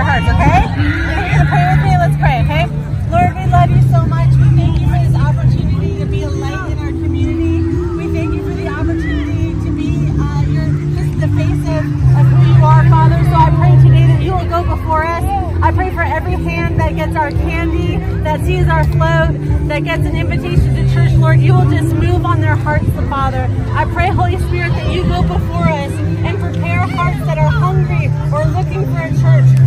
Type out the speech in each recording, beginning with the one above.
your hearts, okay? You're gonna pray with me? Let's pray, okay? Lord, we love you so much. We thank you for this opportunity to be a light in our community. We thank you for the opportunity to be uh, your, just the face of, of who you are, Father. So I pray today that you will go before us. I pray for every hand that gets our candy, that sees our float, that gets an invitation to church, Lord. You will just move on their hearts, the Father. I pray, Holy Spirit, that you go before us and prepare hearts that are hungry or looking for a church,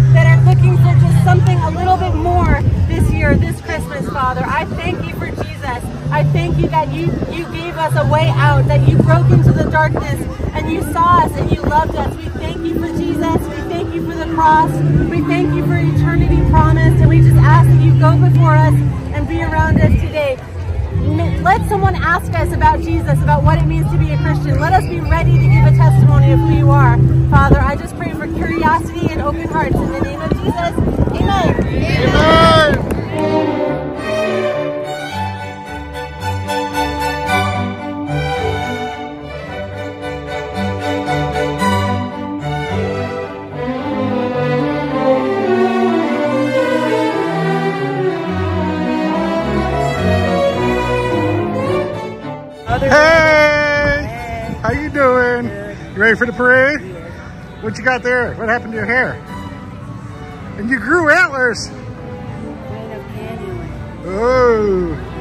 thank you that you, you gave us a way out, that you broke into the darkness and you saw us and you loved us. We thank you for Jesus. We thank you for the cross. We thank you for eternity promised. And we just ask that you go before us and be around us today. Let someone ask us about Jesus, about what it means to be a Christian. Let us be ready to give a testimony of who you are. Father, I just pray for curiosity and open hearts. In the name of Jesus, amen. Amen. Hey! How you doing? You ready for the parade? What you got there? What happened to your hair? And you grew antlers. Oh.